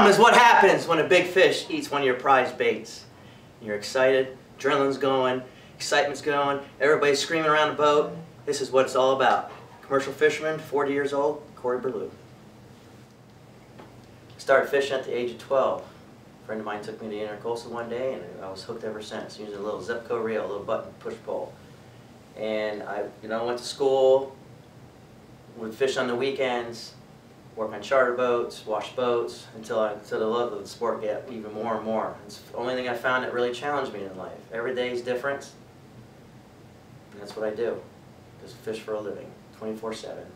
Bam is what happens when a big fish eats one of your prized baits. You're excited, adrenaline's going, excitement's going, everybody's screaming around the boat. This is what it's all about. Commercial fisherman, 40 years old, Cory Burlew. Started fishing at the age of 12. A friend of mine took me to Intercoastal one day and I was hooked ever since, using a little Zebco reel, a little button push pole. And I, you know, went to school, would fish on the weekends, work on charter boats, wash boats, until I, until the love of the sport got even more and more. It's the only thing I found that really challenged me in life. Every day is different, and that's what I do. Just fish for a living, 24-7,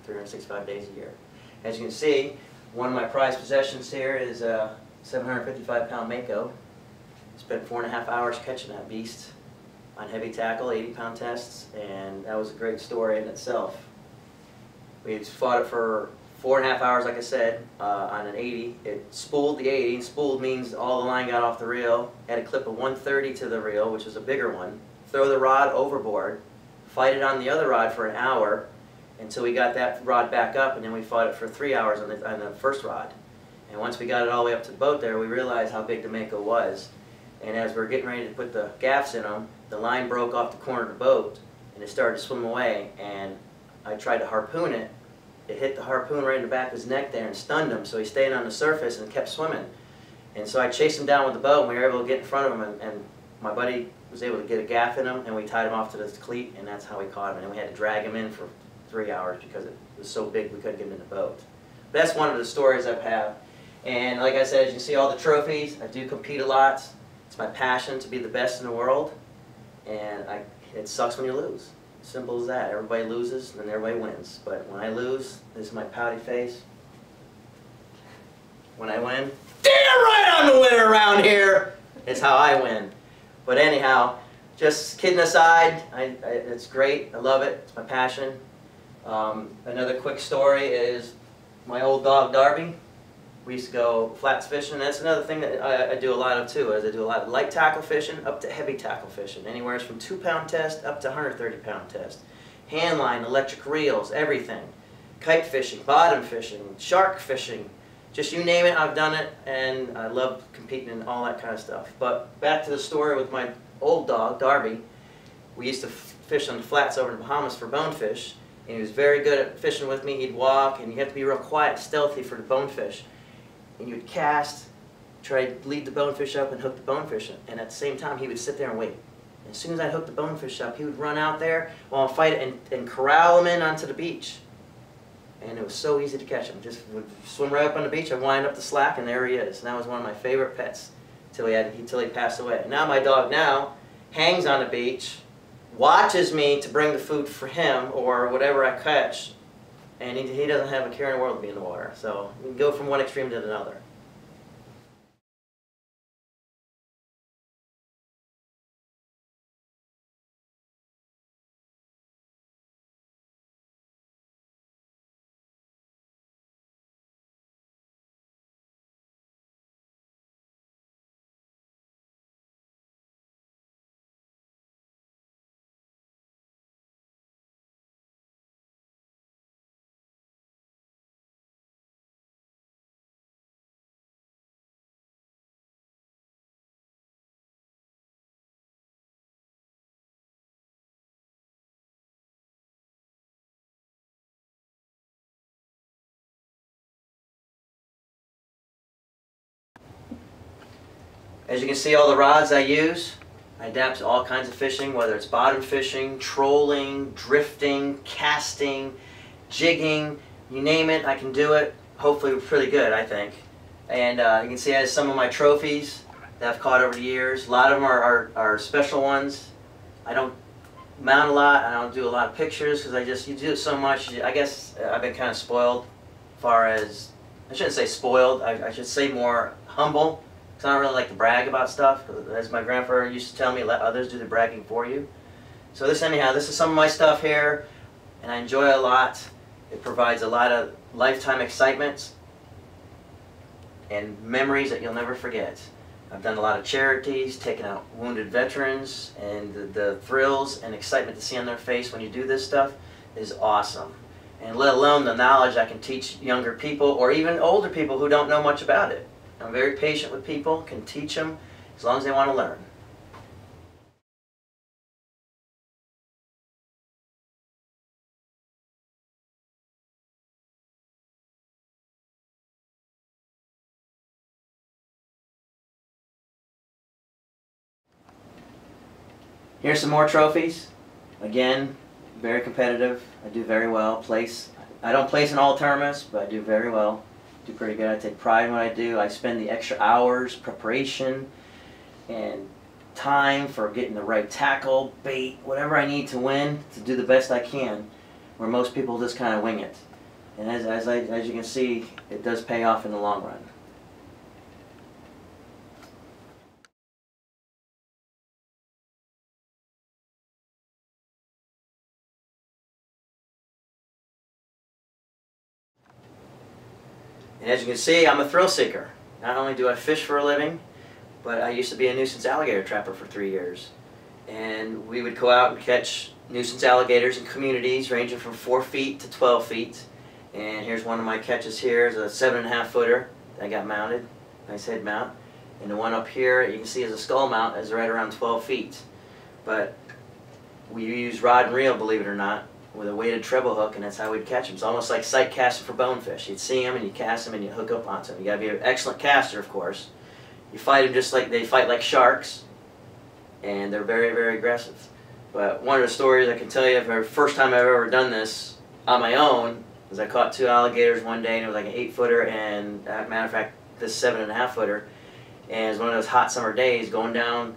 365 days a year. As you can see, one of my prized possessions here is a 755-pound Mako. Spent four and a half hours catching that beast on heavy tackle, 80-pound tests, and that was a great story in itself. We fought it for four and a half hours, like I said, uh, on an 80. It spooled the 80. Spooled means all the line got off the reel. Add a clip of 130 to the reel, which is a bigger one. Throw the rod overboard. Fight it on the other rod for an hour until we got that rod back up, and then we fought it for three hours on the, on the first rod. And once we got it all the way up to the boat there, we realized how big the Mako was. And as we are getting ready to put the gaffs in them, the line broke off the corner of the boat, and it started to swim away. And I tried to harpoon it, it hit the harpoon right in the back of his neck there and stunned him, so he stayed on the surface and kept swimming. And so I chased him down with the boat, and we were able to get in front of him, and, and my buddy was able to get a gaff in him, and we tied him off to this cleat, and that's how we caught him. And we had to drag him in for three hours because it was so big we couldn't get him in the boat. But that's one of the stories I've had. And like I said, as you see all the trophies, I do compete a lot. It's my passion to be the best in the world, and I, it sucks when you lose. Simple as that. Everybody loses, and everybody wins. But when I lose, this is my pouty face. When I win, damn right I'm the winner around here! It's how I win. But anyhow, just kidding aside, I, I, it's great. I love it. It's my passion. Um, another quick story is my old dog Darby we used to go flats fishing. That's another thing that I, I, do a lot of too, is I do a lot of light tackle fishing up to heavy tackle fishing. Anywhere from two pound test up to 130 pound test. Hand line, electric reels, everything. Kite fishing, bottom fishing, shark fishing, just you name it, I've done it, and I love competing and all that kind of stuff. But back to the story with my old dog, Darby. We used to fish on the flats over in the Bahamas for bonefish, and he was very good at fishing with me. He'd walk, and you have to be real quiet, stealthy for the bonefish and you would cast, try to lead the bonefish up and hook the bonefish, and at the same time he would sit there and wait. And as soon as I'd hook the bonefish up, he would run out there while I'm fighting and, and corral him in onto the beach. And it was so easy to catch him. Just would swim right up on the beach, I'd wind up the slack, and there he is. And that was one of my favorite pets until he, had, until he passed away. Now my dog now hangs on the beach, watches me to bring the food for him or whatever I catch, and he, he doesn't have a care in the world to be in the water. So you can go from one extreme to another. As you can see all the rods I use, I adapt to all kinds of fishing, whether it's bottom fishing, trolling, drifting, casting, jigging, you name it, I can do it. Hopefully pretty good, I think. And uh, you can see I have some of my trophies that I've caught over the years. A lot of them are, are, are special ones. I don't mount a lot, I don't do a lot of pictures because I just, you do it so much. I guess I've been kind of spoiled far as, I shouldn't say spoiled, I, I should say more humble I don't really like to brag about stuff. As my grandfather used to tell me, let others do the bragging for you. So this anyhow, this is some of my stuff here, and I enjoy a lot. It provides a lot of lifetime excitement and memories that you'll never forget. I've done a lot of charities, taken out wounded veterans, and the, the thrills and excitement to see on their face when you do this stuff is awesome. And let alone the knowledge I can teach younger people or even older people who don't know much about it. I'm very patient with people, can teach them as long as they want to learn. Here's some more trophies. Again, very competitive. I do very well. Place. I don't place in all tournaments, but I do very well. Do pretty good. I take pride in what I do. I spend the extra hours, preparation, and time for getting the right tackle, bait, whatever I need to win to do the best I can. Where most people just kind of wing it. And as, as, I, as you can see, it does pay off in the long run. And as you can see, I'm a thrill seeker. Not only do I fish for a living, but I used to be a nuisance alligator trapper for three years. And we would go out and catch nuisance alligators in communities ranging from 4 feet to 12 feet. And here's one of my catches here is a seven and a half footer that got mounted, nice head mount. And the one up here you can see is a skull mount is right around 12 feet. But we use rod and reel, believe it or not, with a weighted treble hook, and that's how we'd catch them. It's almost like sight casting for bonefish. You'd see them, and you cast them, and you hook up onto them. You got to be an excellent caster, of course. You fight them just like they fight like sharks, and they're very, very aggressive. But one of the stories I can tell you, the first time I've ever done this on my own, is I caught two alligators one day, and it was like an eight footer, and a matter of fact, this seven and a half footer, and it was one of those hot summer days, going down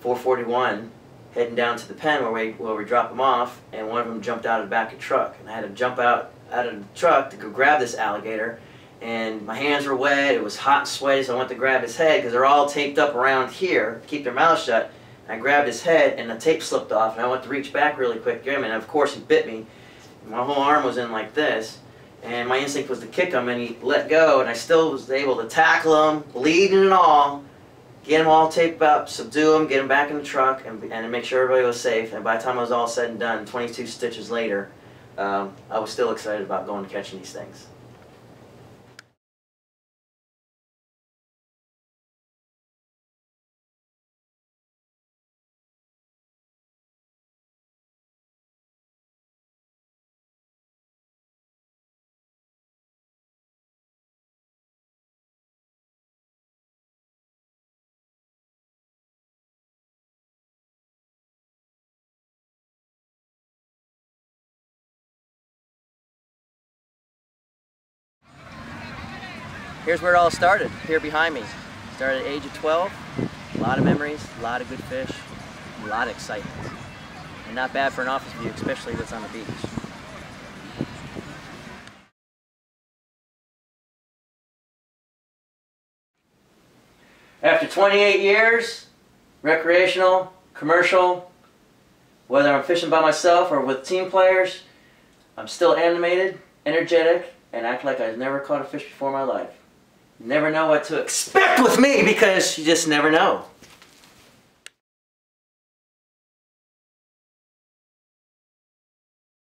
441 heading down to the pen where we where we drop them off, and one of them jumped out of the back of the truck, and I had to jump out out of the truck to go grab this alligator, and my hands were wet. It was hot and sweaty, so I went to grab his head because they're all taped up around here, to keep their mouths shut. I grabbed his head, and the tape slipped off, and I went to reach back really quick, and of course he bit me. My whole arm was in like this. And my instinct was to kick him, and he let go, and I still was able to tackle him, bleeding and all, get them all taped up, subdue them, get them back in the truck, and, and make sure everybody was safe. And by the time it was all said and done, 22 stitches later, um, I was still excited about going and catching these things. Here's where it all started, here behind me. Started at age of 12, a lot of memories, a lot of good fish, a lot of excitement. And not bad for an office view, especially that's on the beach. After 28 years, recreational, commercial, whether I'm fishing by myself or with team players, I'm still animated, energetic, and act like I've never caught a fish before in my life never know what to expect with me because you just never know.